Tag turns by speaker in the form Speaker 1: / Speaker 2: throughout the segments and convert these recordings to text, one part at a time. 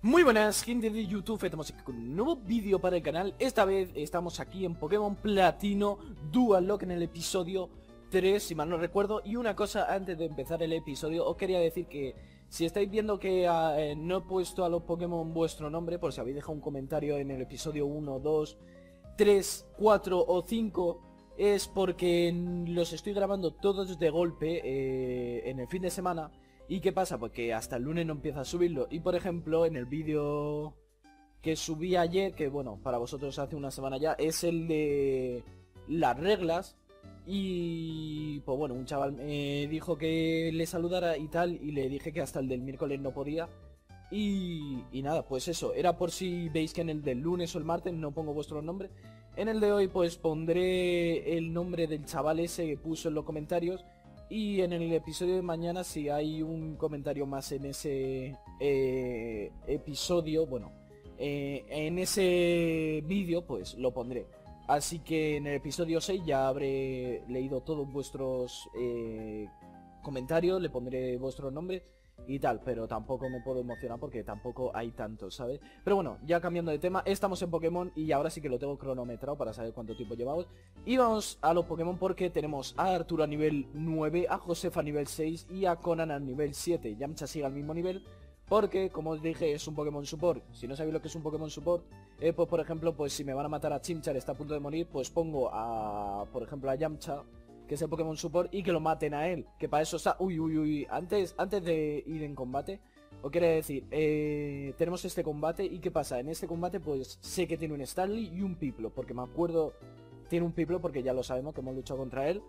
Speaker 1: Muy buenas gente de YouTube, estamos aquí con un nuevo vídeo para el canal. Esta vez estamos aquí en Pokémon Platino Dual Lock en el episodio 3, si mal no recuerdo. Y una cosa antes de empezar el episodio, os quería decir que Si estáis viendo que ah, eh, no he puesto a los Pokémon vuestro nombre Por si habéis dejado un comentario en el episodio 1, 2, 3, 4 o 5 Es porque los estoy grabando todos de golpe eh, en el fin de semana ¿Y qué pasa? Pues que hasta el lunes no empieza a subirlo. Y por ejemplo, en el vídeo que subí ayer, que bueno, para vosotros hace una semana ya, es el de las reglas. Y pues bueno, un chaval me dijo que le saludara y tal, y le dije que hasta el del miércoles no podía. Y, y nada, pues eso, era por si veis que en el del lunes o el martes no pongo vuestro nombre. En el de hoy pues pondré el nombre del chaval ese que puso en los comentarios y en el episodio de mañana, si hay un comentario más en ese eh, episodio, bueno, eh, en ese vídeo, pues lo pondré. Así que en el episodio 6 ya habré leído todos vuestros eh, comentarios, le pondré vuestro nombre y tal, pero tampoco me puedo emocionar porque tampoco hay tanto, ¿sabes? Pero bueno, ya cambiando de tema, estamos en Pokémon y ahora sí que lo tengo cronometrado para saber cuánto tiempo llevamos. Y vamos a los Pokémon porque tenemos a Arturo a nivel 9, a Josefa a nivel 6 y a Conan a nivel 7. Yamcha sigue al mismo nivel porque, como os dije, es un Pokémon Support. Si no sabéis lo que es un Pokémon Support, eh, pues por ejemplo, pues si me van a matar a Chimchar, está a punto de morir, pues pongo a, por ejemplo, a Yamcha que es el Pokémon Support, y que lo maten a él. Que para eso está... Uy, uy, uy. Antes, antes de ir en combate, o quiere decir, eh, tenemos este combate, ¿y qué pasa? En este combate, pues sé que tiene un Starly y un Piplo, porque me acuerdo... Tiene un Piplo porque ya lo sabemos que hemos luchado contra él.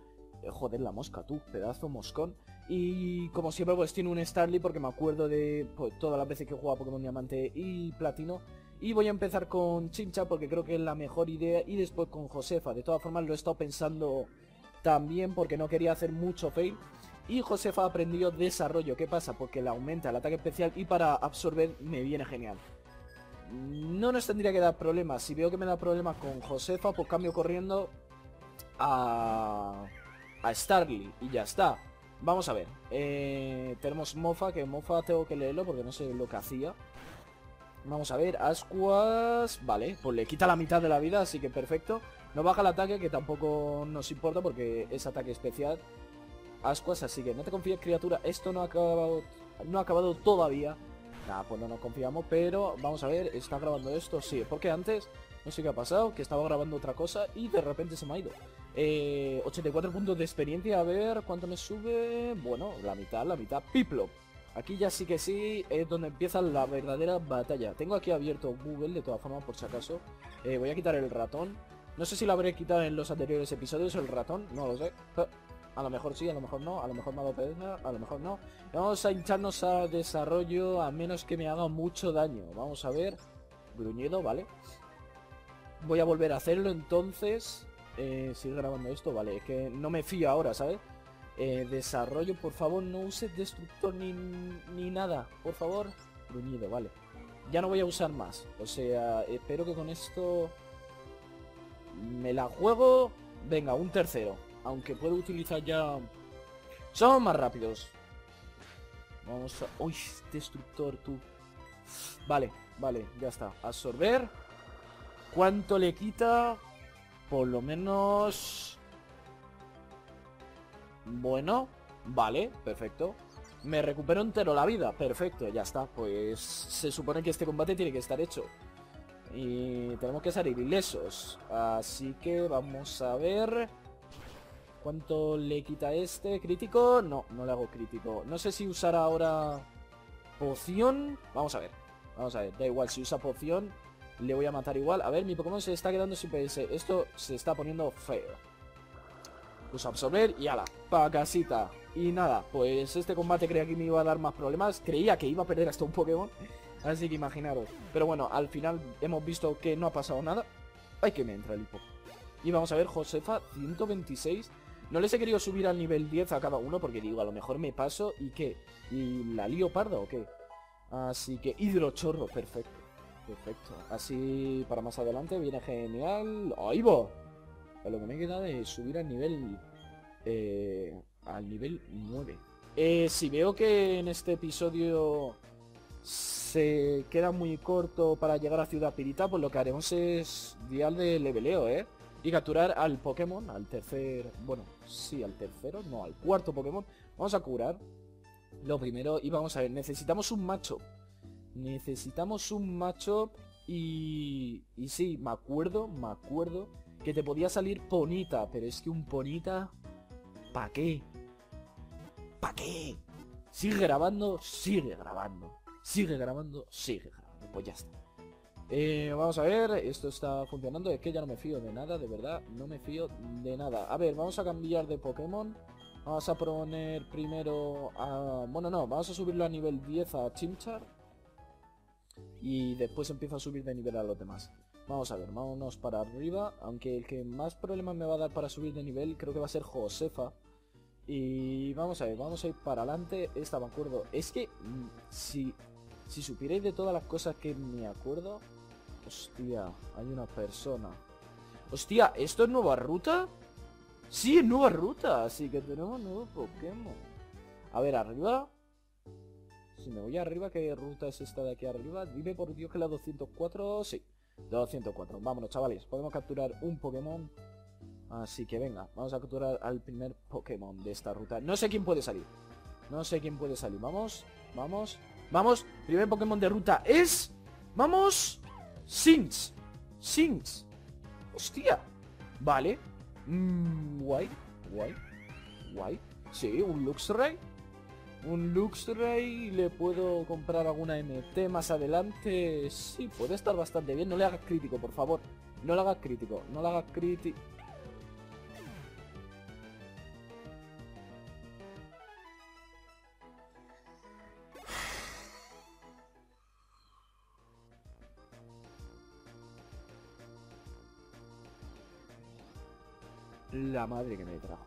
Speaker 1: Eh, joder, la mosca, tú, pedazo moscón. Y como siempre, pues tiene un Starly porque me acuerdo de pues, todas las veces que he jugado Pokémon Diamante y Platino. Y voy a empezar con Chimcha porque creo que es la mejor idea. Y después con Josefa. De todas formas, lo he estado pensando también porque no quería hacer mucho fail. Y Josefa ha aprendido desarrollo. ¿Qué pasa? Porque le aumenta el ataque especial y para absorber me viene genial. No nos tendría que dar problemas. Si veo que me da problemas con Josefa, pues cambio corriendo a, a Starly y ya está. Vamos a ver. Eh, tenemos Mofa, que Mofa tengo que leerlo porque no sé lo que hacía. Vamos a ver, Ascuas... Vale, pues le quita la mitad de la vida, así que perfecto. No baja el ataque, que tampoco nos importa porque es ataque especial. Ascuas, así que no te confíes, criatura. Esto no ha acabado, no ha acabado todavía. Nada, pues no nos confiamos, pero vamos a ver, ¿está grabando esto? Sí, porque antes, no sé qué ha pasado, que estaba grabando otra cosa y de repente se me ha ido. 84 eh, puntos de experiencia, a ver, ¿cuánto me sube? Bueno, la mitad, la mitad. Piplo. Aquí ya sí que sí es donde empieza la verdadera batalla. Tengo aquí abierto Google, de todas formas, por si acaso. Eh, voy a quitar el ratón. No sé si lo habré quitado en los anteriores episodios el ratón, no lo sé. A lo mejor sí, a lo mejor no, a lo mejor me ha dado a lo mejor no. Vamos a hincharnos a desarrollo a menos que me haga mucho daño. Vamos a ver. Gruñido, vale. Voy a volver a hacerlo entonces. Eh, sigue grabando esto, vale. Es que no me fío ahora, ¿sabes? Eh, desarrollo, por favor, no uses destructor ni, ni nada. Por favor. Gruñido, vale. Ya no voy a usar más. O sea, espero que con esto me la juego. Venga, un tercero. Aunque puedo utilizar ya... Somos más rápidos. Vamos a... Uy, destructor, tú. Vale, vale, ya está. Absorber. ¿Cuánto le quita? Por lo menos... Bueno, vale, perfecto. Me recupero entero la vida, perfecto, ya está. Pues se supone que este combate tiene que estar hecho. Y tenemos que salir ilesos. Así que vamos a ver... ¿Cuánto le quita este? ¿Crítico? No, no le hago crítico. No sé si usar ahora poción. Vamos a ver. Vamos a ver. Da igual, si usa poción, le voy a matar igual. A ver, mi Pokémon se está quedando sin PS. Esto se está poniendo feo. Usa absorber y ala, pa casita. Y nada, pues este combate creía que me iba a dar más problemas. Creía que iba a perder hasta un Pokémon. Así que imaginaros. Pero bueno, al final hemos visto que no ha pasado nada. Ay, que me entra el hipo. Y vamos a ver, Josefa, 126. No les he querido subir al nivel 10 a cada uno porque digo, a lo mejor me paso y qué. ¿Y la lío parda o qué? Así que hidrochorro, perfecto. Perfecto. Así para más adelante viene genial. ¡Ahí va! lo que me queda de subir al nivel... Eh, al nivel 9. Eh, si veo que en este episodio se queda muy corto para llegar a Ciudad Pirita, pues lo que haremos es dial de leveleo, ¿eh? Y capturar al Pokémon, al tercer... Bueno, sí, al tercero, no, al cuarto Pokémon. Vamos a curar lo primero y vamos a ver, necesitamos un macho. Necesitamos un macho y... Y sí, me acuerdo, me acuerdo que te podía salir Ponita, pero es que un Ponita... ¿Pa' qué? ¿Pa' qué? Sigue grabando, sigue grabando. Sigue grabando, sigue grabando. Pues ya está. Eh, vamos a ver, esto está funcionando, es que ya no me fío de nada, de verdad, no me fío de nada. A ver, vamos a cambiar de Pokémon. Vamos a poner primero a... Bueno, no, vamos a subirlo a nivel 10 a Chimchar. Y después empiezo a subir de nivel a los demás. Vamos a ver, vámonos para arriba. Aunque el que más problemas me va a dar para subir de nivel creo que va a ser Josefa. Y vamos a ver, vamos a ir para adelante. Esta me acuerdo. Es que mm, si, si supierais de todas las cosas que me acuerdo... Hostia, hay una persona. Hostia, ¿esto es nueva ruta? Sí, es nueva ruta, así que tenemos nuevo Pokémon. A ver, arriba. Si me voy arriba, ¿qué ruta es esta de aquí arriba? Dime por Dios que la 204... Sí, 204. Vámonos, chavales. Podemos capturar un Pokémon. Así que venga, vamos a capturar al primer Pokémon de esta ruta. No sé quién puede salir. No sé quién puede salir. Vamos, vamos, vamos. Primer Pokémon de ruta es... ¡Vamos! Sinks. Sinks. Hostia. Vale. Mm, guay. Guay. Guay. Sí, un Luxray. Un Luxray. Le puedo comprar alguna MT más adelante. Sí, puede estar bastante bien. No le hagas crítico, por favor. No le hagas crítico. No le hagas crítico. La madre que me trajo.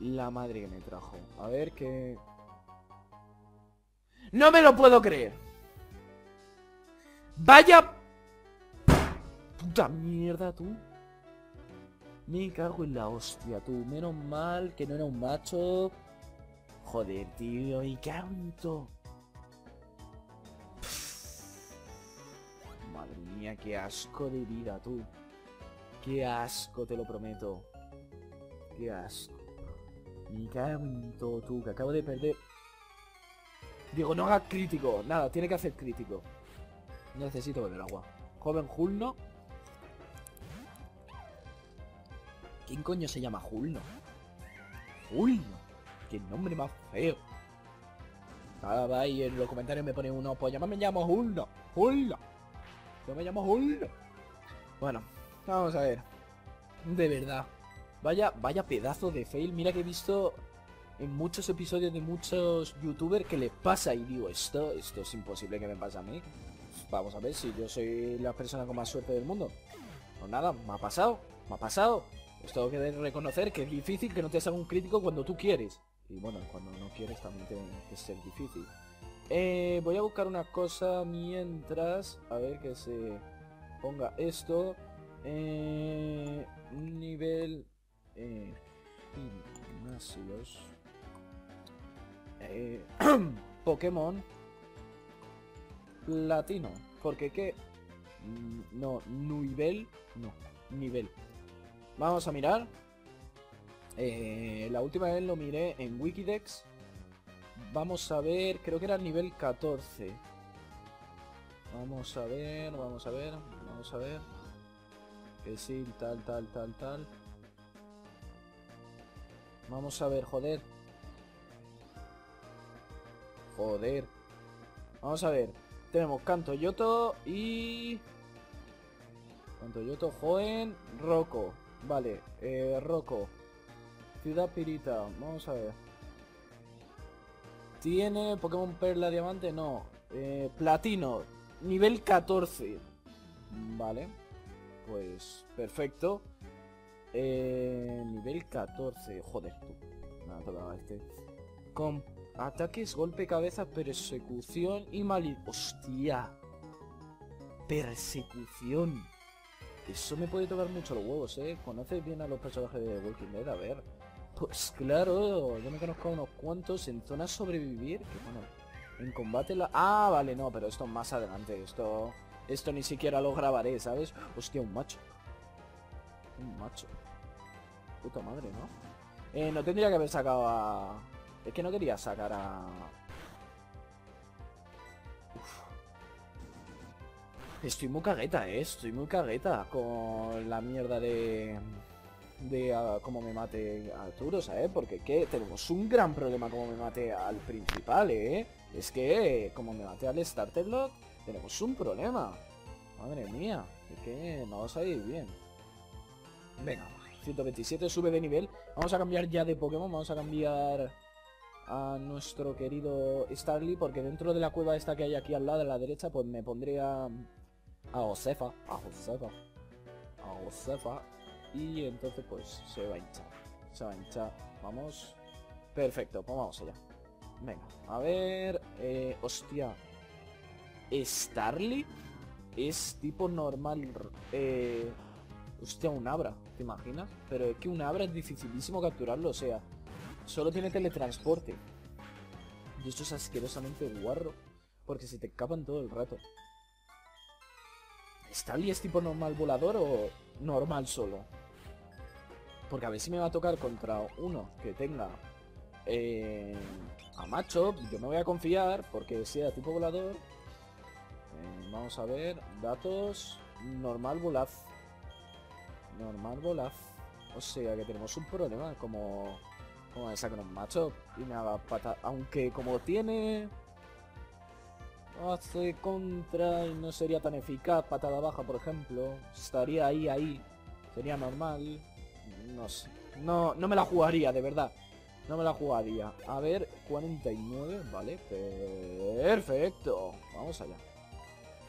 Speaker 1: La madre que me trajo. A ver qué... ¡No me lo puedo creer! ¡Vaya! ¡Puta mierda, tú! Me cago en la hostia, tú. Menos mal que no era un macho. Joder, tío. ¿Y todo? Madre mía, qué asco de vida, tú. Qué asco, te lo prometo. Qué asco. Me cago tú, que acabo de perder. Digo, no haga crítico. Nada, tiene que hacer crítico. Necesito beber agua. Joven Julno. ¿Quién coño se llama Julno? Julno. Qué nombre más feo. Nada, va y en los comentarios me pone uno, pues ya me llamo Julno. Julno. Yo me llamo Julno. Bueno, Vamos a ver. De verdad. Vaya, vaya pedazo de fail. Mira que he visto en muchos episodios de muchos youtubers que les pasa y digo, esto, esto es imposible que me pase a mí. Vamos a ver si yo soy la persona con más suerte del mundo. Pues nada, me ha pasado, me ha pasado. Pues tengo que reconocer que es difícil que no te salga un crítico cuando tú quieres. Y bueno, cuando no quieres también tiene que ser difícil. Eh, voy a buscar una cosa mientras... A ver que se ponga esto. Eh, nivel eh, eh, Pokémon Platino. Porque qué? Mm, no, nivel. No, nivel. Vamos a mirar. Eh, la última vez lo miré en Wikidex. Vamos a ver, creo que era nivel 14. Vamos a ver, vamos a ver, vamos a ver. Que sí, tal, tal, tal, tal. Vamos a ver, joder. Joder. Vamos a ver. Tenemos Canto Yoto y... Canto Yoto, Joven, Roco. Vale, eh, Roco. Ciudad Pirita, vamos a ver. ¿Tiene Pokémon Perla Diamante? No. Eh, platino, nivel 14. Vale. Pues perfecto. Eh, nivel 14. Joder, tú. Nada, este. Con ataques, golpe, cabeza, persecución y mal... ¡Hostia! Persecución. Eso me puede tocar mucho los huevos, ¿eh? ¿Conoces bien a los personajes de Walking Dead? A ver. Pues claro, yo me conozco a unos cuantos en zona sobrevivir. Que bueno, En combate la... Ah, vale, no, pero esto más adelante. Esto... Esto ni siquiera lo grabaré, ¿sabes? Hostia, un macho. Un macho. Puta madre, ¿no? Eh, no tendría que haber sacado a... Es que no quería sacar a... Estoy muy cagueta, eh. Estoy muy cagueta con la mierda de... De cómo me mate Arturo, ¿sabes? Porque que tenemos un gran problema como me mate al principal, ¿eh? Es que como me mate al Starter Lock, tenemos un problema. Madre mía, es que no va a ir bien. Venga, 127 sube de nivel. Vamos a cambiar ya de Pokémon, vamos a cambiar a nuestro querido Starly, porque dentro de la cueva esta que hay aquí al lado de la derecha, pues me pondría a Josefa, a Josefa, a Josefa, y entonces pues se va a hinchar, se va a hinchar, vamos, perfecto, pues vamos allá, venga, a ver, eh, hostia, Starly es tipo normal, eh, hostia, un Abra, ¿te imaginas? Pero es que un Abra es dificilísimo capturarlo, o sea, solo tiene teletransporte, y esto es asquerosamente guarro, porque se te escapan todo el rato. ¿Starly es tipo normal volador o normal solo? Porque a ver si me va a tocar contra uno que tenga eh, a macho. Yo me voy a confiar porque sea tipo volador. Vamos a ver. Datos. Normal volaz. Normal volaz. O sea que tenemos un problema como... Como me sacar un macho y haga pata... Aunque como tiene hace contra y no sería tan eficaz, patada baja por ejemplo, estaría ahí, ahí, sería normal, no sé, no, no me la jugaría, de verdad, no me la jugaría. A ver, 49, vale, perfecto, vamos allá.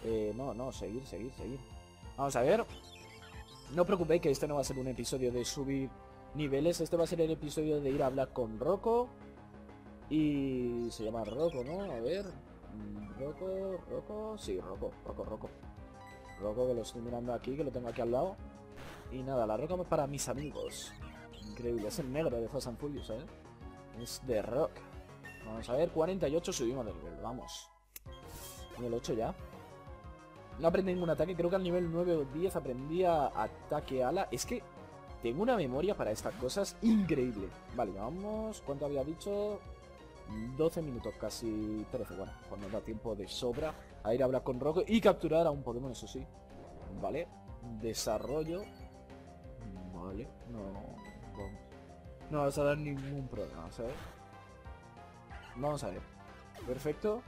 Speaker 1: Eh, no, no, seguir, seguir, seguir. Vamos a ver. No preocupéis que este no va a ser un episodio de subir niveles, este va a ser el episodio de ir a hablar con Rocco. Y se llama Rocco, ¿no? A ver, Roco, Roco, sí, Roco, Roco, Roco. Roco que lo estoy mirando aquí, que lo tengo aquí al lado. Y nada, la roca es para mis amigos. Increíble, es el negro de Fast and Furious, ¿eh? Es de rock. Vamos a ver, 48 subimos de nivel, vamos. Nivel 8 ya. No aprendí ningún ataque, creo que al nivel 9 o 10 aprendía ataque ala. Es que tengo una memoria para estas cosas increíble. Vale, vamos. ¿Cuánto había dicho? 12 minutos, casi 13. Bueno, pues nos da tiempo de sobra a ir a hablar con Roco y capturar a un Pokémon, eso sí. Vale, desarrollo. Vale, no. No vas a dar ningún problema, ¿sabes? Vamos a ver. Perfecto.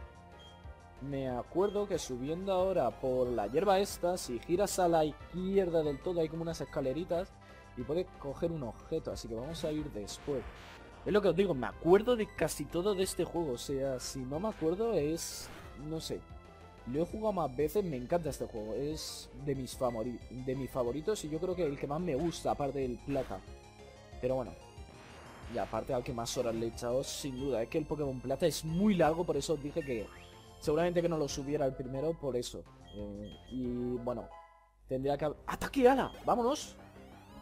Speaker 1: Me acuerdo que subiendo ahora por la hierba esta, si giras a la izquierda del todo hay como unas escaleritas y puedes coger un objeto, así que vamos a ir después. Es lo que os digo, me acuerdo de casi todo de este juego. O sea, si no me acuerdo es... No sé. Lo he jugado más veces, me encanta este juego. Es de mis, de mis favoritos y yo creo que el que más me gusta, aparte del plata. Pero bueno. Y aparte al que más horas le he echado, sin duda. Es que el Pokémon Plata es muy largo, por eso os dije que... Seguramente que no lo subiera el primero por eso. Eh, y bueno, tendría que... ¡Ataque ala! ¡Vámonos!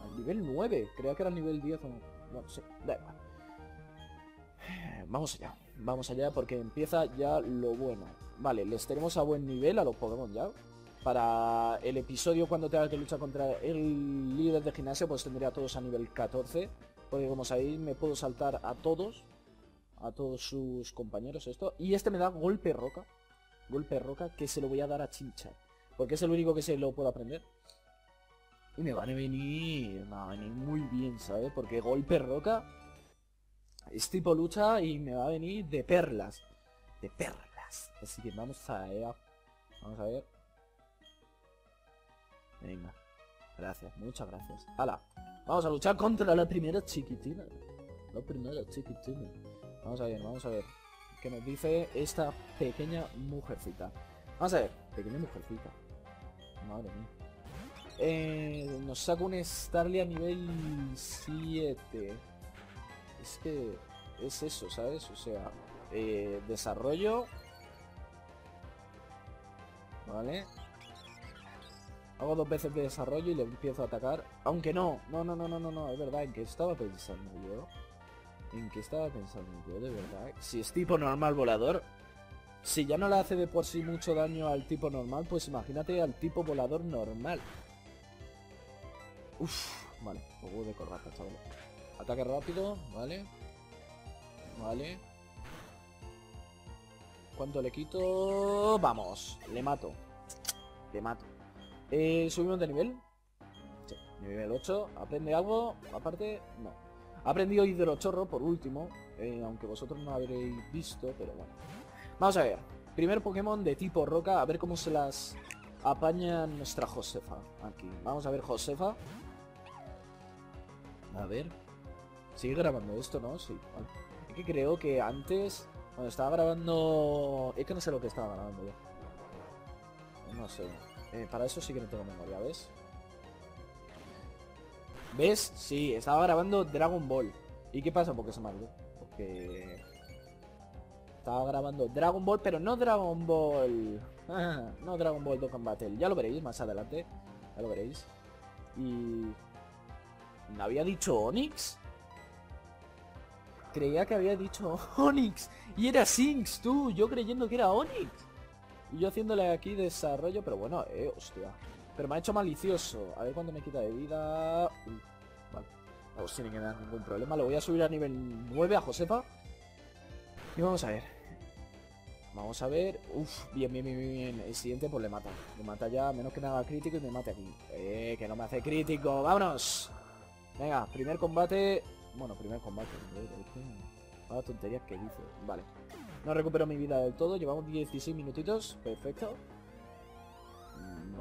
Speaker 1: Al nivel 9. Creía que era el nivel 10 o no. Sé. Da igual. Vamos allá, vamos allá porque empieza ya lo bueno. Vale, les tenemos a buen nivel a los Pokémon ya. Para el episodio cuando tenga que luchar contra el líder de gimnasio, pues tendría a todos a nivel 14. Porque como sabéis, me puedo saltar a todos. A todos sus compañeros esto. Y este me da golpe roca. Golpe roca que se lo voy a dar a Chincha. Porque es el único que se lo puedo aprender. Y me van a venir, me va a venir muy bien, ¿sabes? Porque golpe roca es tipo lucha y me va a venir de perlas. De perlas. Así que vamos a ver. Vamos a ver. Venga. Gracias, muchas gracias. ¡Hala! Vamos a luchar contra la primera chiquitina. La primera chiquitina. Vamos a ver, vamos a ver. ¿Qué nos dice esta pequeña mujercita? Vamos a ver. Pequeña mujercita. Madre mía. Eh, nos saca un Starly a nivel 7 es que es eso, ¿sabes? O sea, eh, desarrollo. Vale. Hago dos veces de desarrollo y le empiezo a atacar. Aunque no, no, no, no, no, no, no, es verdad, ¿en qué estaba pensando yo? ¿En qué estaba pensando yo, de verdad? Si es tipo normal volador, Si ya no le hace de por sí mucho daño al tipo normal, pues imagínate al tipo volador normal. Uf, vale, juego de corbata, chaval. Ataque rápido, vale. Vale. ¿Cuánto le quito? Vamos, le mato. Le mato. Eh, subimos de nivel. Sí, nivel 8. ¿Aprende algo? Aparte, no. Ha aprendido hidrochorro por último. Eh, aunque vosotros no habréis visto, pero bueno. Vamos a ver. Primer Pokémon de tipo roca. A ver cómo se las apaña nuestra Josefa. Aquí. Vamos a ver Josefa. A ver. Sigue grabando esto, ¿no? Sí. Es que creo que antes... Cuando estaba grabando... Es que no sé lo que estaba grabando yo. No sé. Eh, para eso sí que no tengo memoria, ¿ves? ¿Ves? Sí, estaba grabando Dragon Ball. ¿Y qué pasa? Porque se me Porque... Estaba grabando Dragon Ball, pero no Dragon Ball... no Dragon Ball Dokkan Battle. Ya lo veréis más adelante. Ya lo veréis. Y... ¿No había dicho Onix? Creía que había dicho Onix. Y era Sinx, tú. Yo creyendo que era Onix. Y yo haciéndole aquí desarrollo, pero bueno, eh, hostia. Pero me ha hecho malicioso. A ver cuánto me quita de vida. vale. No tiene que dar ningún problema. Lo voy a subir a nivel 9 a Josefa. Y vamos a ver. Vamos a ver. Uf, bien, bien, bien, bien. El siguiente pues le mata. Le mata ya, menos que nada crítico y me mate aquí. Eh, que no me hace crítico. ¡Vámonos! Venga, primer combate. Bueno, primer combate. Vaya tonterías que dice. Vale. No recupero mi vida del todo. Llevamos 16 minutitos. Perfecto.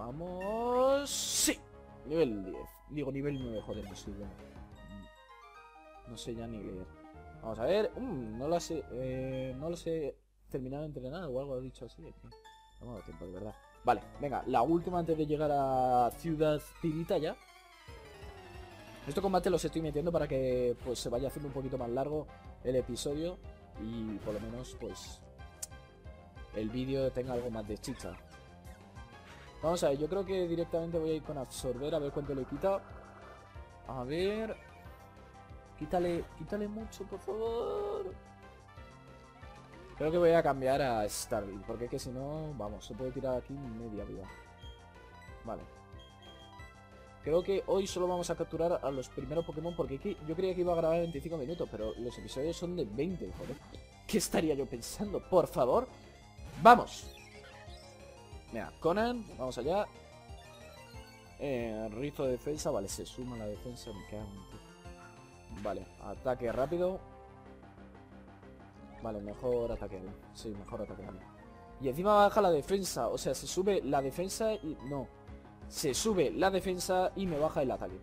Speaker 1: Vamos... ¡Sí! Nivel 10. Digo nivel 9, joder, no sé. No sé ya ni leer. Vamos a ver. Mm, no lo sé. Eh, no lo sé terminado de entrenar o algo dicho así. No me ha tiempo, de verdad. Vale, venga, la última antes de llegar a Ciudad Pirita ya. Este combate los estoy metiendo para que pues se vaya haciendo un poquito más largo el episodio y por lo menos pues el vídeo tenga algo más de chicha. Vamos a ver, yo creo que directamente voy a ir con absorber a ver cuánto le quita. A ver... Quítale, quítale mucho, por favor. Creo que voy a cambiar a Starving, porque es que si no, vamos, se puede tirar aquí media vida. Vale. Creo que hoy solo vamos a capturar a los primeros Pokémon porque aquí yo creía que iba a grabar 25 minutos, pero los episodios son de 20, joder. ¿Qué estaría yo pensando? Por favor, ¡vamos! Mira, Conan, vamos allá. Eh, de defensa, vale, se suma la defensa, me cago en Vale, ataque rápido. Vale, mejor ataque Sí, mejor ataque Y encima baja la defensa, o sea, se sube la defensa y... No, se sube la defensa y me baja el ataque.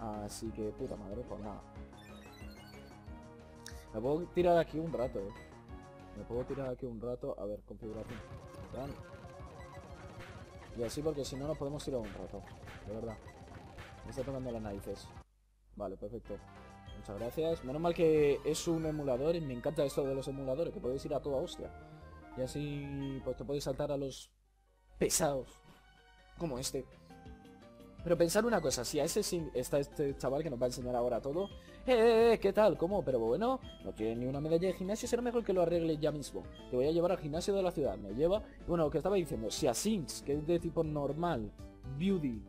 Speaker 1: Así que puta madre, pues nada. Me puedo tirar aquí un rato, eh. Me puedo tirar aquí un rato. A ver, configuración. Y así porque si no nos podemos tirar un rato. De verdad. Me está tocando las narices. Vale, perfecto. Muchas gracias. Menos mal que es un emulador y me encanta esto de los emuladores, que puedes ir a toda hostia. Y así pues te puedes saltar a los pesados como este. Pero pensar una cosa, si a ese está este chaval que nos va a enseñar ahora todo, eh, eh, eh, ¿qué tal? ¿Cómo? Pero bueno, no tiene ni una medalla de gimnasio, será mejor que lo arregle ya mismo. Te voy a llevar al gimnasio de la ciudad, me lleva... Bueno, lo que estaba diciendo, si a Sinks, que es de tipo normal, Beauty,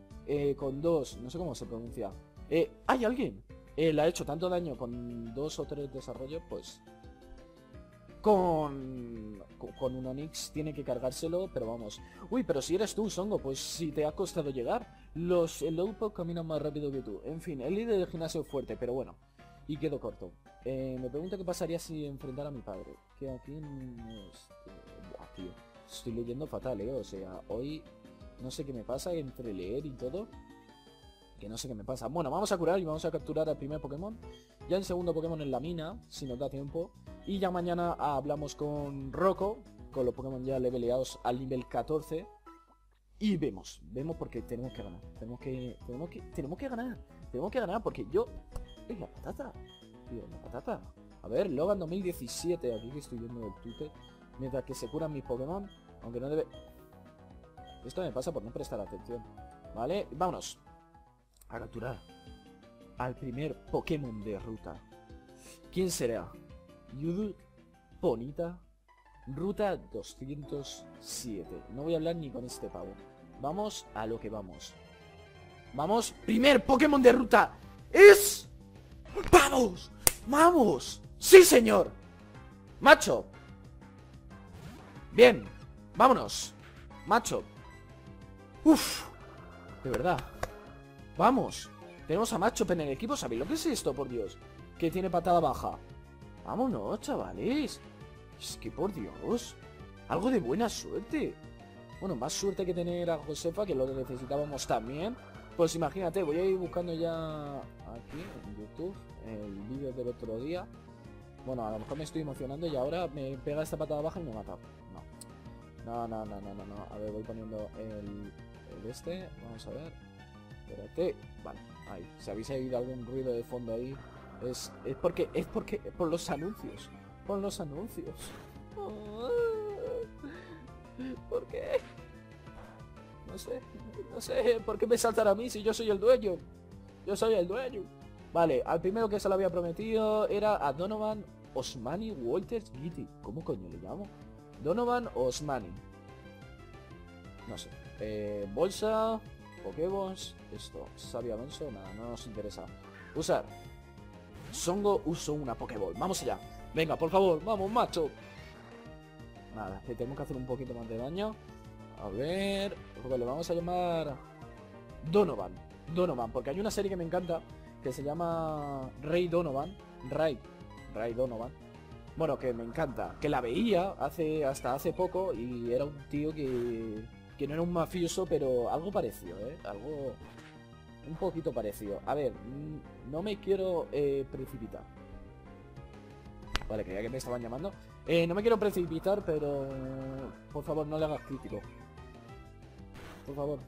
Speaker 1: con dos, no sé cómo se pronuncia, eh, ¿hay alguien? le ha hecho tanto daño con dos o tres desarrollos, pues con, con un Onix tiene que cargárselo, pero vamos. Uy, pero si eres tú, Songo, pues si te ha costado llegar. Los Lowpoke caminan más rápido que tú. En fin, el líder del gimnasio es fuerte, pero bueno. Y quedo corto. Eh, me pregunto qué pasaría si enfrentara a mi padre. Que aquí... Este... Buah, tío. Estoy leyendo fatal, ¿eh? O sea, hoy... No sé qué me pasa entre leer y todo. Que no sé qué me pasa. Bueno, vamos a curar y vamos a capturar al primer Pokémon. Ya el segundo Pokémon en la mina, si nos da tiempo. Y ya mañana hablamos con Rocco, con los Pokémon ya leveleados al nivel 14. Y vemos, vemos porque tenemos que ganar. Tenemos que, tenemos que, tenemos que ganar. Tenemos que ganar porque yo... ¡Es la patata! Tío, la patata. A ver, Logan 2017, aquí que estoy viendo el Twitter. Mientras que se curan mis Pokémon. Aunque no debe... Esto me pasa por no prestar atención. ¿Vale? Vámonos a capturar al primer Pokémon de ruta. ¿Quién será? ¿Yudu? ¿Ponita? Ruta 207. No voy a hablar ni con este pavo. Vamos a lo que vamos. Vamos. Primer Pokémon de ruta. Es... ¡Vamos! ¡Vamos! ¡Sí, señor! Macho. Bien. Vámonos. Macho. Uf. De verdad. Vamos. Tenemos a Macho en el equipo. ¿Sabéis lo que es esto, por Dios? Que tiene patada baja. Vámonos, chavales. Es que por Dios. Algo de buena suerte. Bueno, más suerte que tener a Josefa, que lo necesitábamos también. Pues imagínate, voy a ir buscando ya aquí en YouTube el vídeo del otro día. Bueno, a lo mejor me estoy emocionando y ahora me pega esta patada baja y me mata. No. No, no, no, no, no, A ver, voy poniendo el, el este. Vamos a ver. Espérate. Vale, ahí. Si habéis oído algún ruido de fondo ahí, es, es porque, es porque, por los anuncios. Por los anuncios. ¿Por qué? No sé, no sé, ¿por qué me saltan a mí si yo soy el dueño? Yo soy el dueño. Vale, al primero que se lo había prometido era a Donovan Osmani Walters Gitty. ¿Cómo coño le llamo? Donovan Osmani. No sé. Eh, bolsa, Pokéballs, esto, Sabio Alonso, nada, no nos interesa. Usar. Songo uso una Pokéball. Vamos allá. Venga, por favor, vamos, macho. Nada, que tenemos que hacer un poquito más de daño. A ver... le vamos a llamar... Donovan. Donovan, porque hay una serie que me encanta que se llama Rey Donovan. Ray. Ray Donovan. Bueno, que me encanta. Que la veía hace hasta hace poco y era un tío que, que no era un mafioso, pero algo parecido, ¿eh? Algo un poquito parecido. A ver, mm, no me quiero eh, precipitar. Vale, creía que me estaban llamando. Eh, no me quiero precipitar, pero... Por favor, no le hagas crítico. Por favor.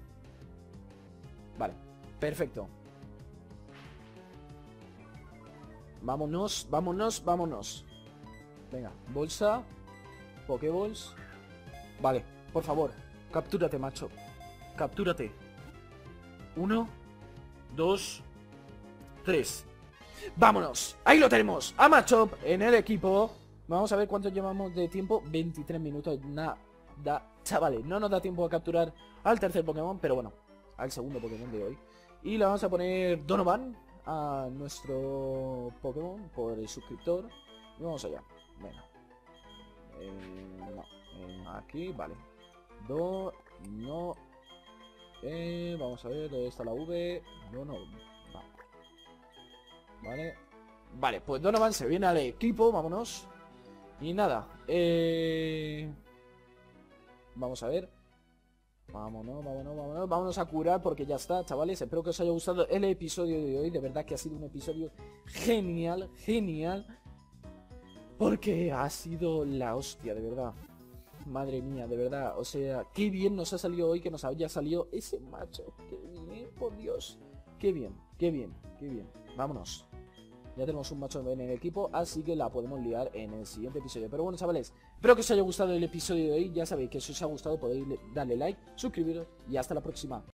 Speaker 1: Vale, perfecto. Vámonos, vámonos, vámonos. Venga, bolsa. Pokéballs. Vale, por favor. Captúrate, macho. Captúrate. Uno. Dos. Tres. ¡Vámonos! ¡Ahí lo tenemos! A Machop en el equipo. Vamos a ver cuánto llevamos de tiempo. 23 minutos. Nada. Chavales, no nos da tiempo a capturar al tercer Pokémon, pero bueno, al segundo Pokémon de hoy. Y le vamos a poner Donovan a nuestro Pokémon por el suscriptor. Y vamos allá. Venga. Eh. Eh, aquí, vale. Do, no. Eh, vamos a ver, ¿dónde está la V? No, no. Vale. Vale, pues Donovan se viene al equipo, vámonos. Y nada, eh... Vamos a ver. Vámonos, vámonos, vámonos. Vámonos a curar porque ya está, chavales. Espero que os haya gustado el episodio de hoy. De verdad que ha sido un episodio genial, genial. Porque ha sido la hostia, de verdad. Madre mía, de verdad. O sea, qué bien nos ha salido hoy que nos haya salido ese macho. Qué bien, por Dios. Qué bien, qué bien, qué bien. Vámonos. Ya tenemos un macho en el equipo, así que la podemos liar en el siguiente episodio. Pero bueno, chavales, espero que os haya gustado el episodio de hoy. Ya sabéis que si os ha gustado podéis darle like, suscribiros y hasta la próxima.